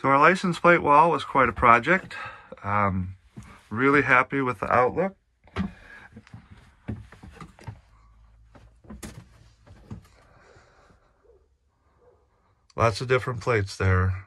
So our license plate wall was quite a project. Um, really happy with the outlook. Lots of different plates there.